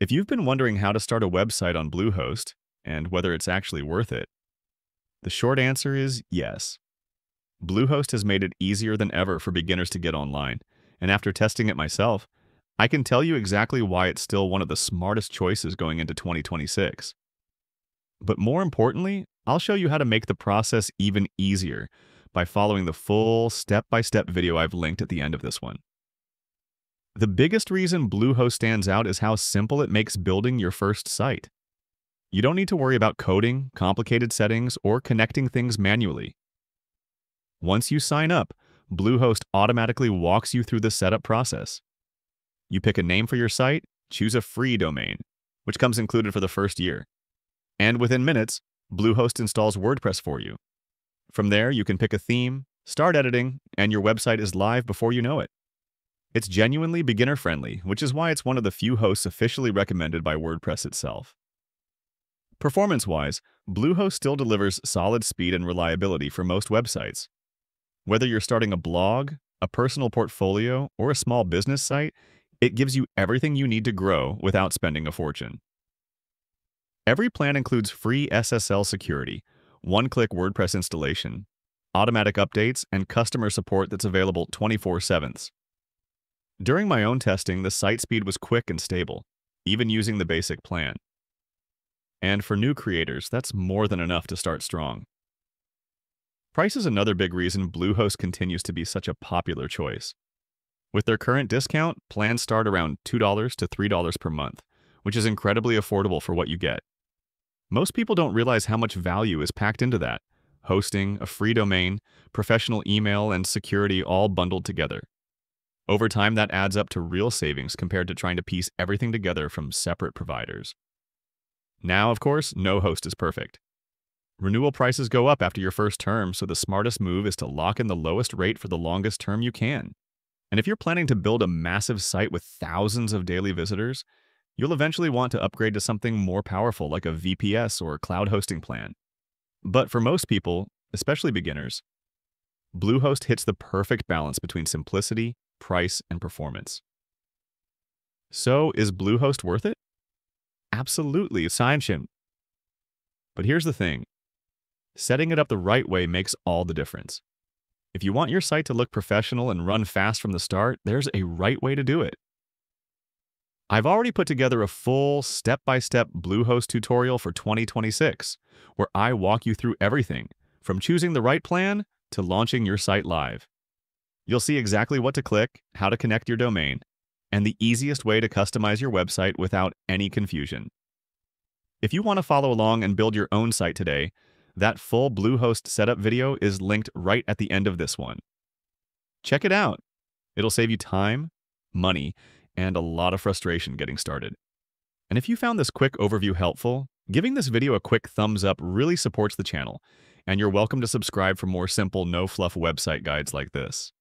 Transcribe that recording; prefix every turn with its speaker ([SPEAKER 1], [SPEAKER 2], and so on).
[SPEAKER 1] If you've been wondering how to start a website on Bluehost and whether it's actually worth it, the short answer is yes. Bluehost has made it easier than ever for beginners to get online, and after testing it myself, I can tell you exactly why it's still one of the smartest choices going into 2026. But more importantly, I'll show you how to make the process even easier by following the full step-by-step video I've linked at the end of this one. The biggest reason Bluehost stands out is how simple it makes building your first site. You don't need to worry about coding, complicated settings, or connecting things manually. Once you sign up, Bluehost automatically walks you through the setup process. You pick a name for your site, choose a free domain, which comes included for the first year. And within minutes, Bluehost installs WordPress for you. From there, you can pick a theme, start editing, and your website is live before you know it. It's genuinely beginner friendly, which is why it's one of the few hosts officially recommended by WordPress itself. Performance wise, Bluehost still delivers solid speed and reliability for most websites. Whether you're starting a blog, a personal portfolio, or a small business site, it gives you everything you need to grow without spending a fortune. Every plan includes free SSL security, one click WordPress installation, automatic updates, and customer support that's available 24 7. During my own testing, the site speed was quick and stable, even using the basic plan. And for new creators, that's more than enough to start strong. Price is another big reason Bluehost continues to be such a popular choice. With their current discount, plans start around $2 to $3 per month, which is incredibly affordable for what you get. Most people don't realize how much value is packed into that hosting, a free domain, professional email, and security all bundled together. Over time, that adds up to real savings compared to trying to piece everything together from separate providers. Now, of course, no host is perfect. Renewal prices go up after your first term, so the smartest move is to lock in the lowest rate for the longest term you can. And if you're planning to build a massive site with thousands of daily visitors, you'll eventually want to upgrade to something more powerful like a VPS or cloud hosting plan. But for most people, especially beginners, Bluehost hits the perfect balance between simplicity, price, and performance. So, is Bluehost worth it? Absolutely, Scienshim. But here's the thing. Setting it up the right way makes all the difference. If you want your site to look professional and run fast from the start, there's a right way to do it. I've already put together a full step-by-step Bluehost tutorial for 2026, where I walk you through everything, from choosing the right plan to launching your site live. You'll see exactly what to click, how to connect your domain, and the easiest way to customize your website without any confusion. If you want to follow along and build your own site today, that full Bluehost setup video is linked right at the end of this one. Check it out. It'll save you time, money, and a lot of frustration getting started. And if you found this quick overview helpful, giving this video a quick thumbs up really supports the channel, and you're welcome to subscribe for more simple, no-fluff website guides like this.